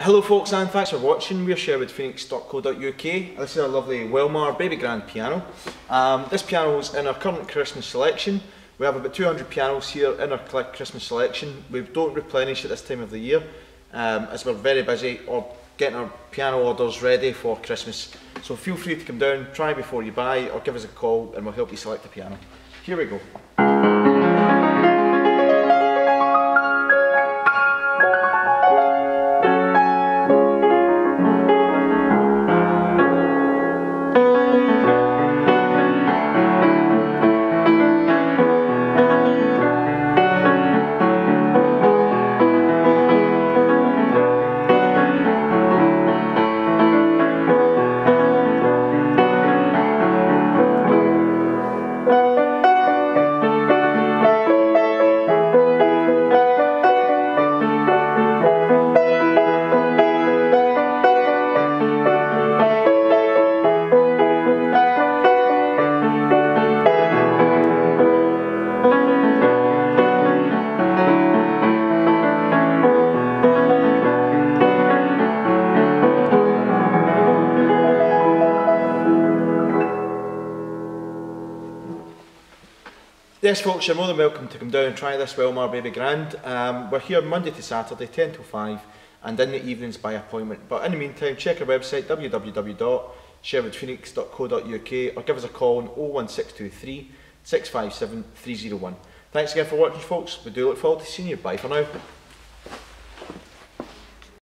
Hello folks and thanks for watching. We're sherwoodphoenix.co.uk. This is a lovely Welmar Baby Grand piano. Um, this piano is in our current Christmas selection. We have about 200 pianos here in our Christmas selection. We don't replenish at this time of the year um, as we're very busy or getting our piano orders ready for Christmas. So feel free to come down, try before you buy or give us a call and we'll help you select a piano. Here we go. Yes folks, you're more than welcome to come down and try this Welmar Baby Grand. Um, we're here Monday to Saturday, 10 till 5, and in the evenings by appointment. But in the meantime, check our website, www.sherwoodphoenix.co.uk or give us a call on 01623 657 301. Thanks again for watching folks, we do look forward to seeing you. Bye for now.